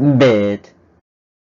bed